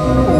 Oh.